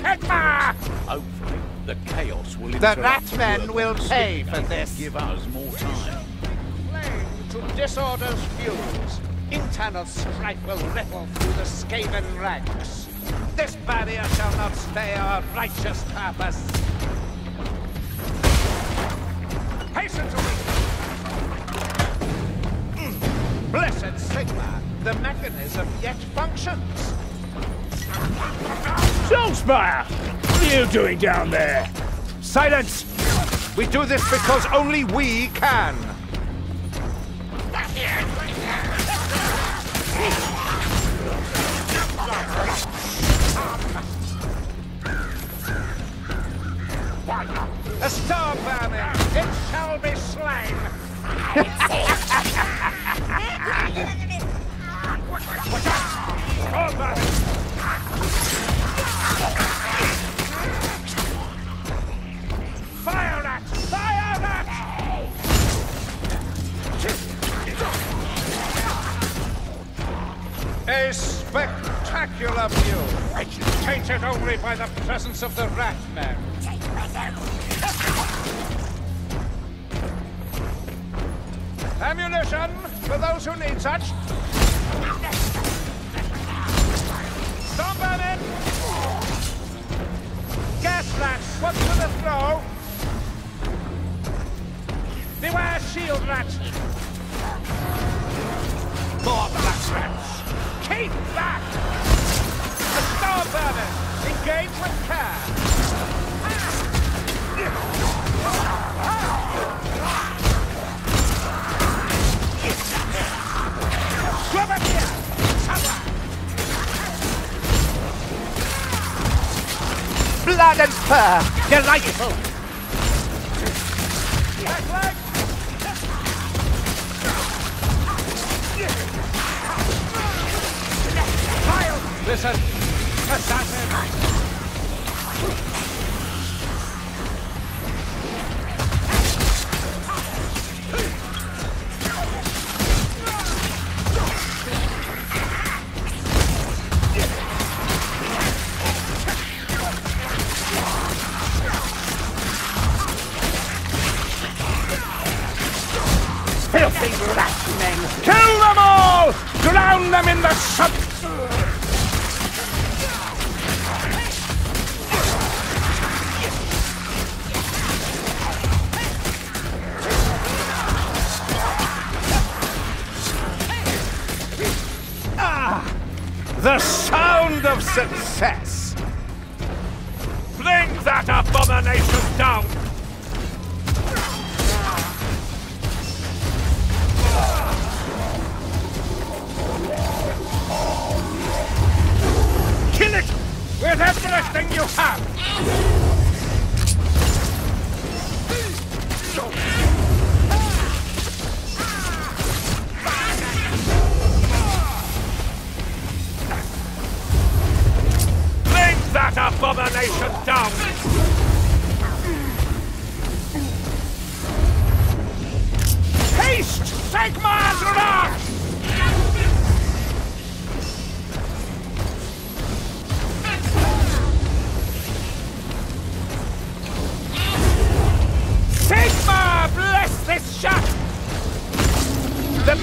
Sigmar! Hopefully, the chaos will The interrupt Ratmen work will on pay for and this. Give us more time. Flame to disorder's fuels. Internal strife will ripple through the Skaven ranks. This barrier shall not stay our righteous purpose. Hasten to me! Mm. Blessed Sigmar, the mechanism yet functions. Saltzpyre! What are you doing down there? Silence! We do this because only we can. A star vermin! It shall be slain! Star vermin! By the presence of the rat men. Ammunition for those who need such. Blood and fur! Delightful! File! Listen! The sound of success! Bring that abomination down! Kill it with everything you have!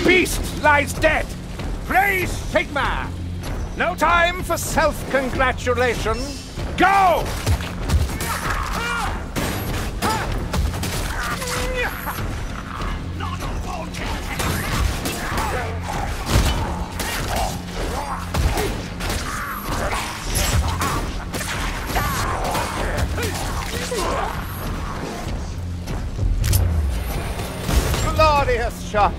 Beast lies dead! Praise Sigmar! No time for self-congratulation. Go! Glorious shot!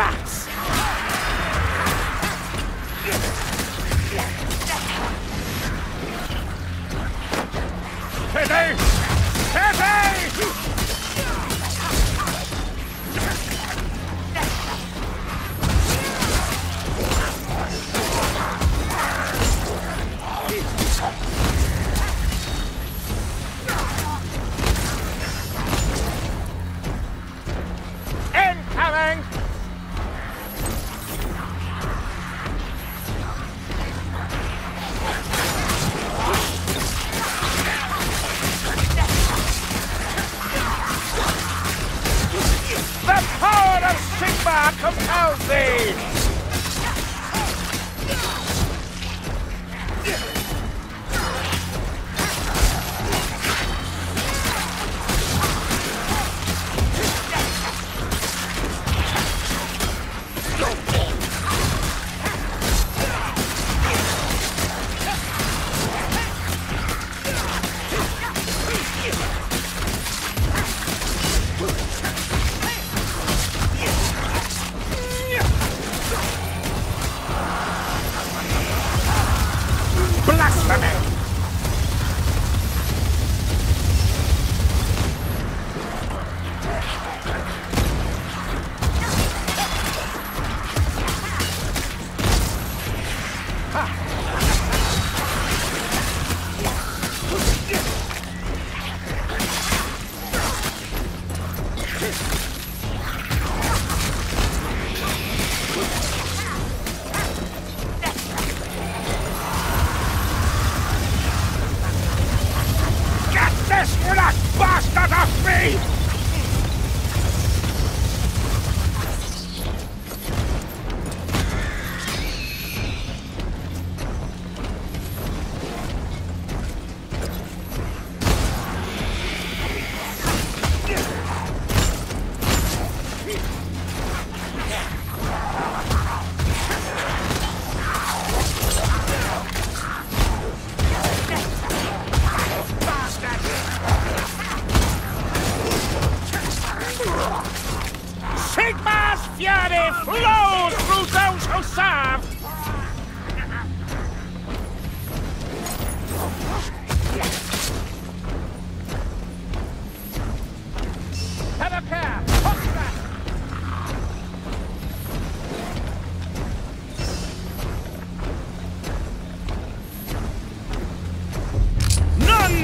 Only bastard off me!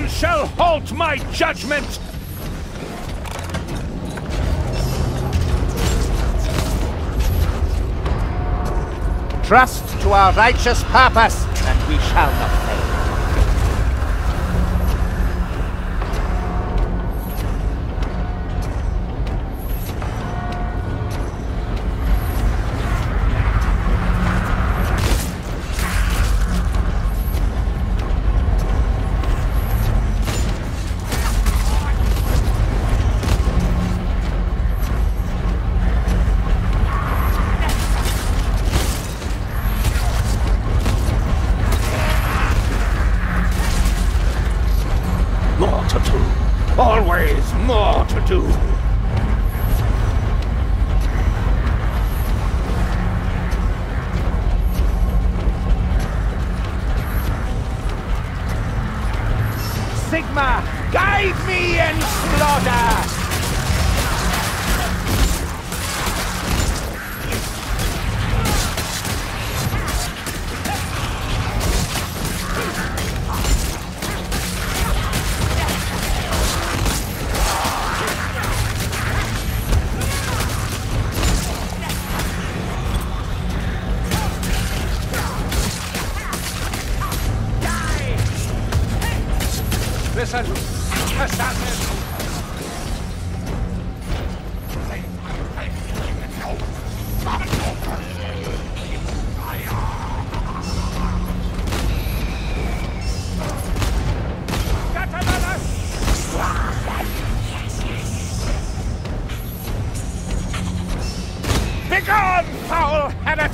Shall halt my judgment! Trust to our righteous purpose, and we shall not Sigmar, guide me in slaughter!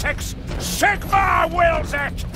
Foul heretics! Sigmar wills it!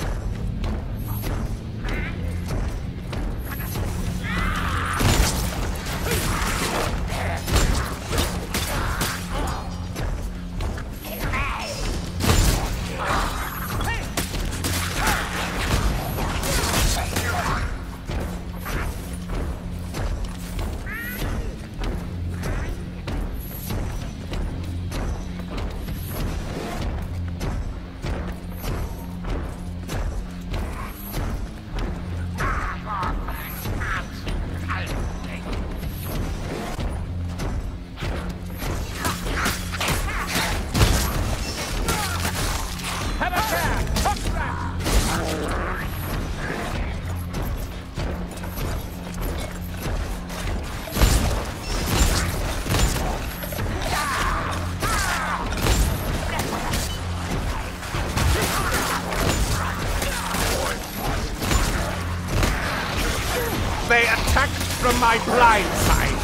My blind side.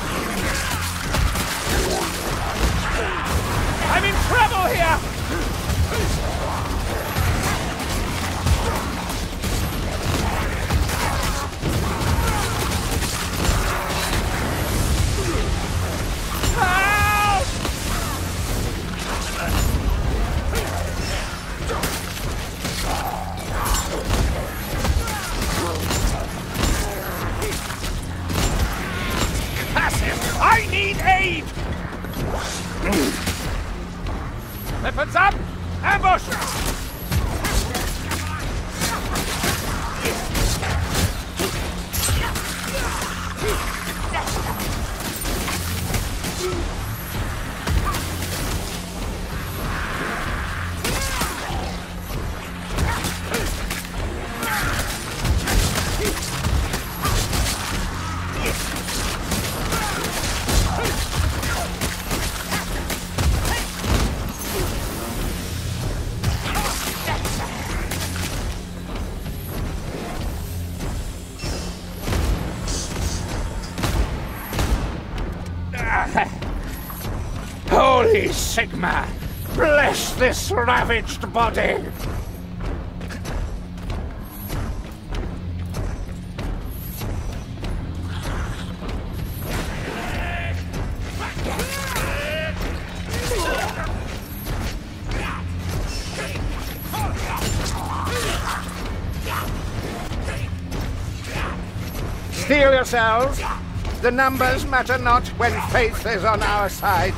I'm in trouble here! Sigmar! Bless this ravaged body! Steel yourselves! The numbers matter not when faith is on our side.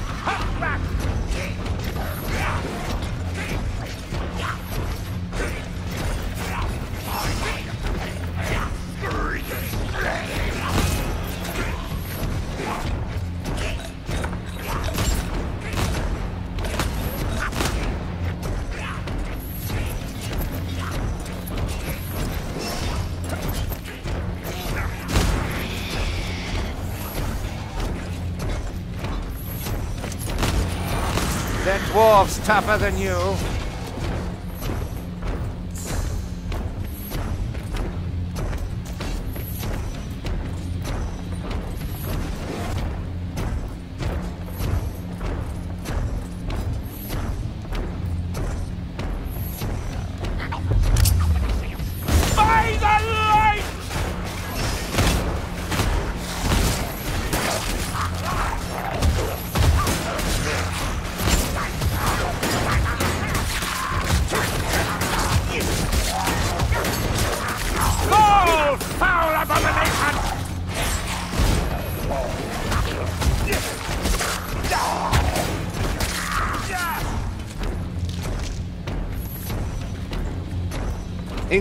Tougher than you.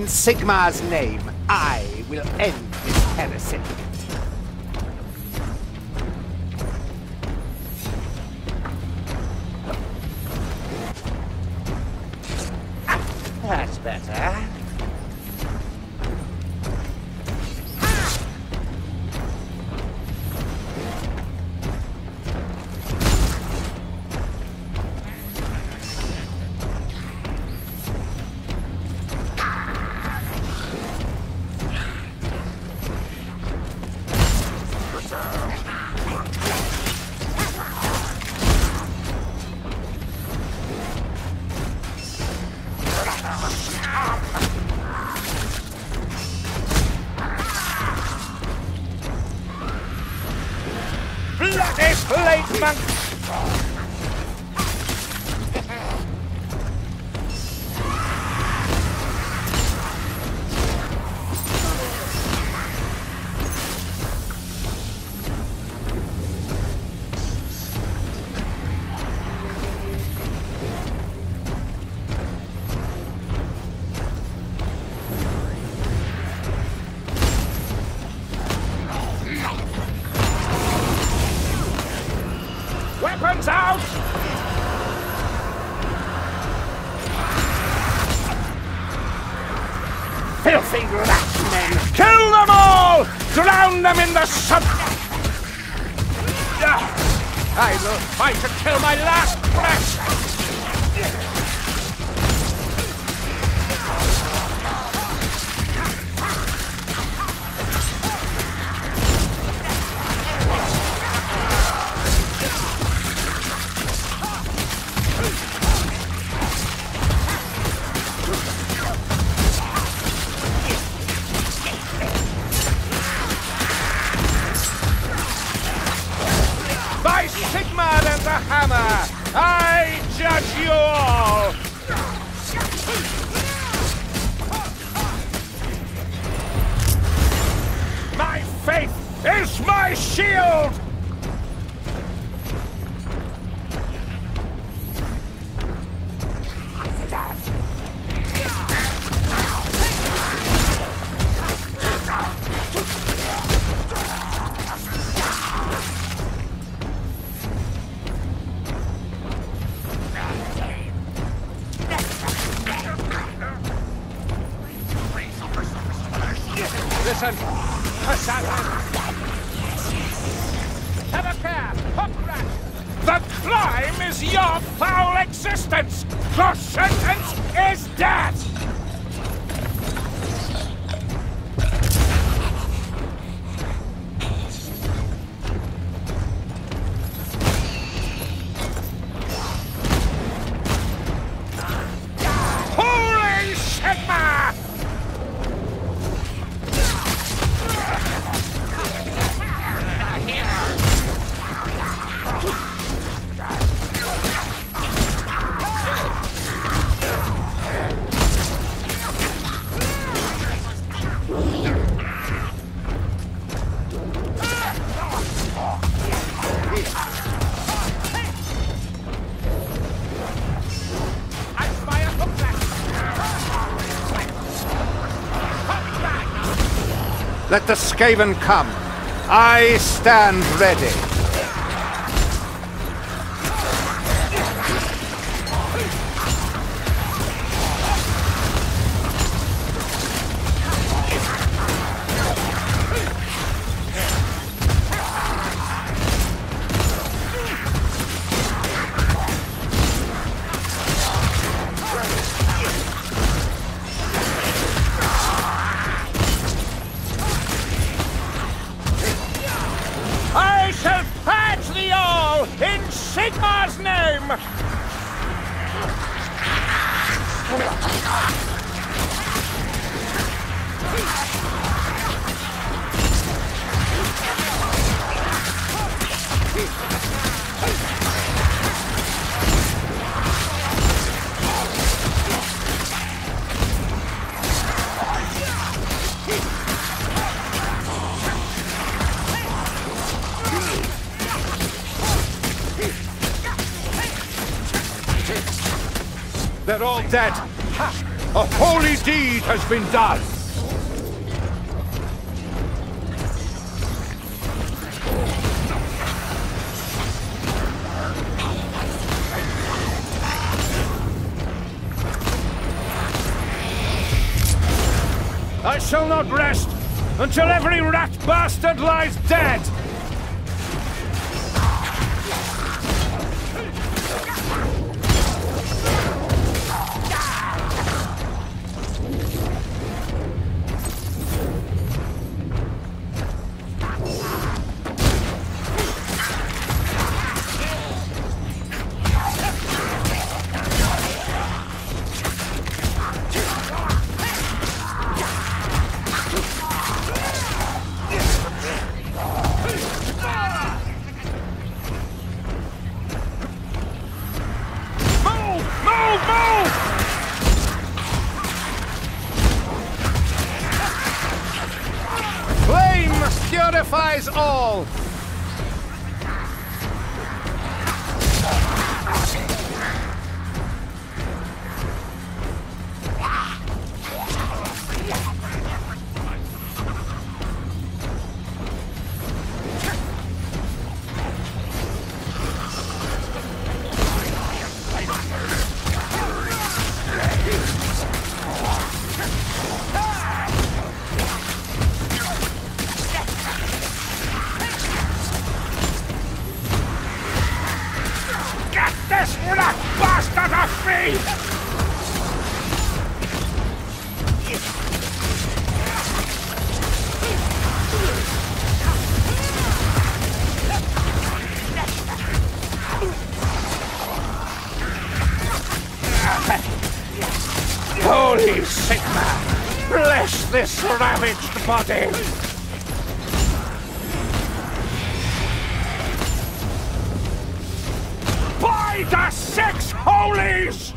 In Sigmar's name, Drown them in the. I will fight until my last breath! Let the Skaven come. I stand ready. Sigmar's name! All dead. A holy deed has been done. I shall not rest until every rat bastard lies dead! Body! By the six holies!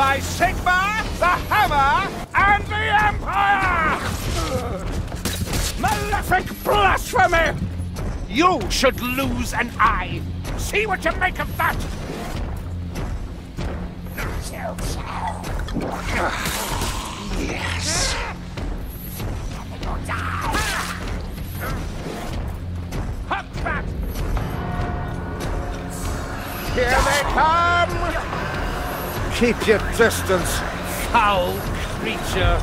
By Sigmar, the Hammer, and the Empire! Malefic blasphemy! You should lose an eye. See what you make of that! yes. Here they come! Keep your distance, foul creature!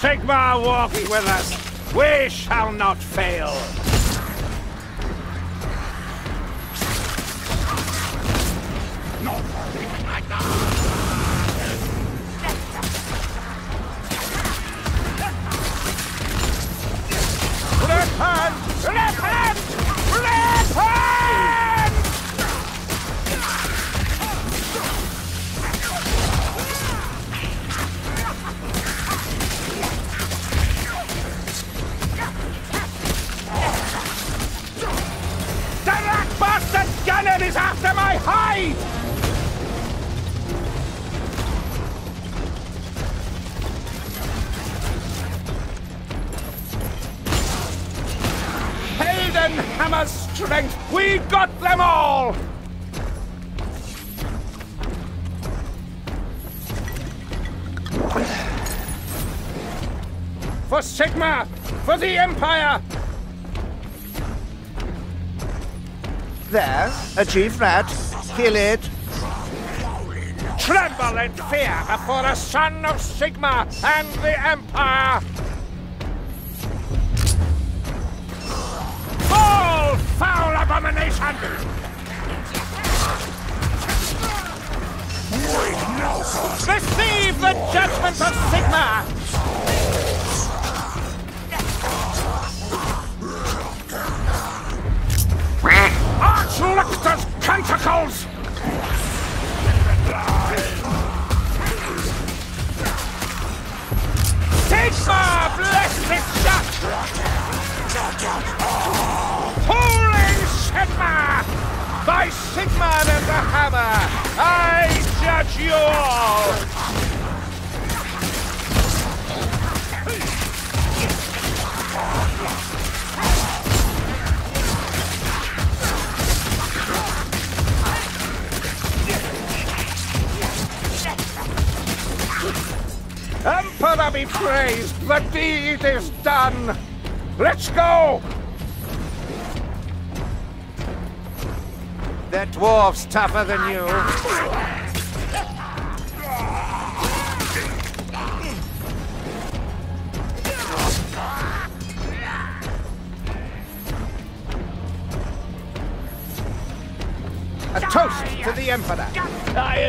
Sigmar walks with us. We shall not fail. For Sigmar! For the Empire! There, achieve that. Kill it. Tremble in fear before a son of Sigmar and the Empire! Fall, foul abomination! Receive the judgment of Sigmar! Arch-Lictor's tentacles! Sigmar, bless this shot! Sigmar! By Sigmar and the hammer, I judge you all! Emperor be praised! The deed is done! Let's go! That dwarf's tougher than you.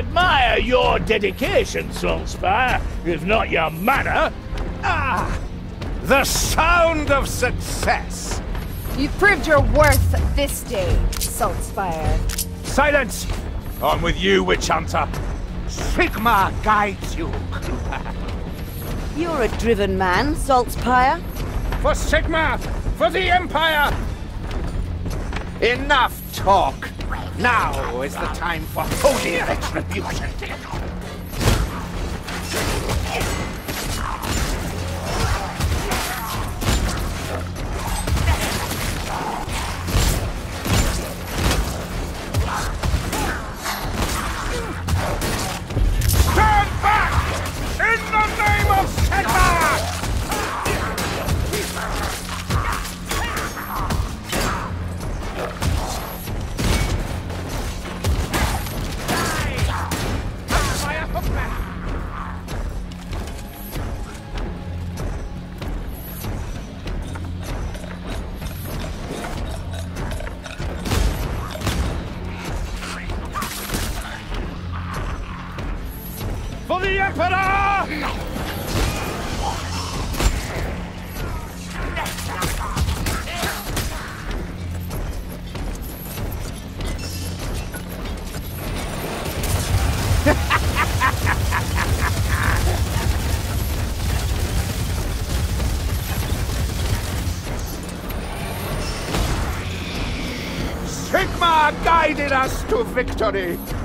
Admire your dedication, Saltzpyre, if not your manner. Ah! The sound of success! You've proved your worth this day, Saltzpyre. Silence! I'm with you, Witch Hunter. Sigmar guides you, Kruber. You're a driven man, Saltzpyre. For Sigmar! For the Empire! Enough talk! Now is the time for holy retribution! Guided us to victory!